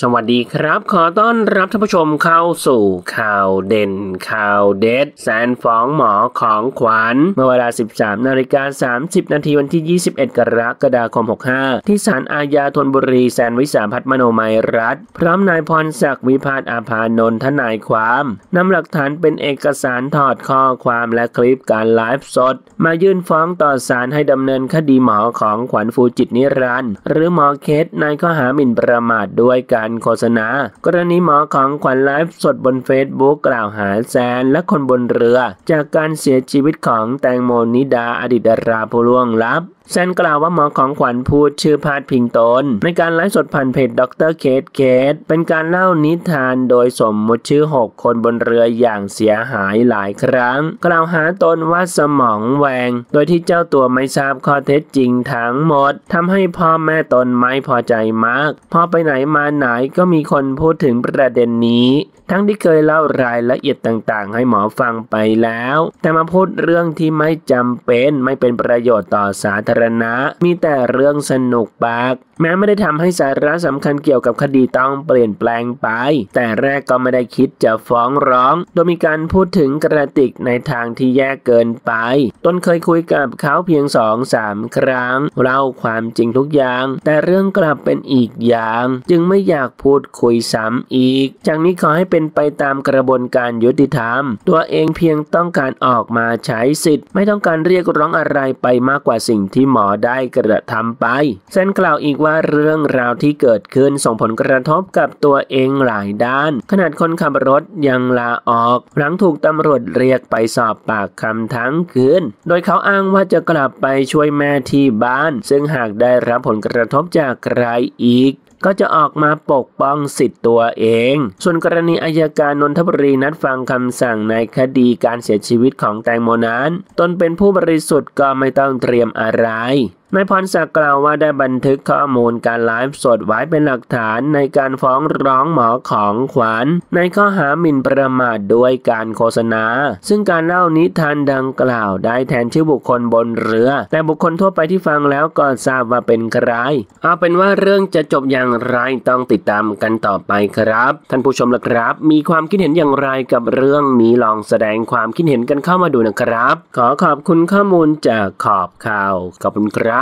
สวัสดีครับ ขอต้อนรับท่านผู้ชมเข้าสู่ข่าวเด่นข่าวเด็ดแสนฟ้องหมอของขวัญเมื่อเวลา 13 นาฬิกา 30 นาทีวันที่ 21 กรกฎาคม 65 ที่ศาลอาญาธนบุรีแสนวิสาพัฒมโนมัยรัฐ พร้อมนายพรศักดิ์วิพาทอาภานนทนายความนำหลักฐานเป็นเอกสารถอดข้อความและคลิปการไลฟ์สด มายื่นฟ้องต่อศาลให้ดำเนินคดีหมอของขวัญฟูจิตนิรันดร์หรือหมอเคสในข้อหาหมิ่นประมาทด้วยกันารโฆษณา กรณีหมอของขวัญไลฟ์สดบนเฟซบุ๊กกล่าวหาแซนและคนบนเรือ จากการเสียชีวิตของแตงโมนิดาอดีตดาราผู้ล่วงลับแซนกล่าวว่าหมอของขวัญพูดชื่อพาดพิงตน ในการไลฟ์สดผ่านเพจดรเคสเคสเป็นการเล่านิทานโดยสมมติชื่อ 6 คนบนเรืออย่างเสียหายหลายครั้ง กล่าวหาตนว่าสมองแหว่ง โดยที่เจ้าตัวไม่ทราบข้อเท็จจริงทั้งหมดทำให้พ่อแม่ตนไม่พอใจมาก พอไปไหนมาไหนก็มีคนพูดถึงประเด็นนี้ ทั้งที่เคยเล่ารายละเอียดต่างๆ ให้หมอฟังไปแล้ว แต่มาพูดเรื่องที่ไม่จำเป็นไม่เป็นประโยชน์ต่อสาธารณะ มีแต่เรื่องสนุกปาก แม้ไม่ได้ทำให้สาระสำคัญเกี่ยวกับคดีต้องเปลี่ยนแปลงไป แต่แรกก็ไม่ได้คิดจะฟ้องร้อง โดยมีการพูดถึงกระติกในทางที่แย่เกินไป ตนเคยคุยกับเขาเพียงสองสามครั้ง เล่าความจริงทุกอย่าง แต่เรื่องกลับเป็นอีกอย่าง จึงไม่อยากพูดคุยซ้ำอีก จากนี้ขอให้เป็นไปตามกระบวนการยุติธรรม ตัวเองเพียงต้องการออกมาใช้สิทธิ์ ไม่ต้องการเรียกร้องอะไรไปมากกว่าสิ่งที่ที่หมอได้กระทำไปเซนกล่าวอีกว่าเรื่องราวที่เกิดขึ้นส่งผลกระทบกับตัวเองหลายด้าน ขนาดคนขับรถยังลาออก หลังถูกตำรวจเรียกไปสอบปากคำทั้งคืน โดยเขาอ้างว่าจะกลับไปช่วยแม่ที่บ้าน ซึ่งหากได้รับผลกระทบจากใครอีก ก็จะออกมาปกป้องสิทธิ์ตัวเอง ส่วนกรณีอายการนนทบุรีนัดฟังคำสั่งในคดีการเสียชีวิตของแตงโมนั้น ตนเป็นผู้บริสุทธิ์ก็ไม่ต้องเตรียมอะไร นายพรศักดิ์กล่าวว่าได้บันทึกข้อมูลการไลฟ์สดไว้เป็นหลักฐานในการฟ้องร้องหมอของขวัญในข้อหาหมิ่นประมาทด้วยการโฆษณา ซึ่งการเล่านิทานดังกล่าวได้แทนชื่อบุคคลบนเรือ แต่บุคคลทั่วไปที่ฟังแล้วก็ทราบว่าเป็นใคร เอาเป็นว่าเรื่องจะจบอย่างไรต้องติดตามกันต่อไปครับ ท่านผู้ชมละครับ มีความคิดเห็นอย่างไรกับเรื่องนี้ลองแสดงความคิดเห็นกันเข้ามาดูนะครับ ขอขอบคุณข้อมูลจากขอบข่าวขอบคุณครับ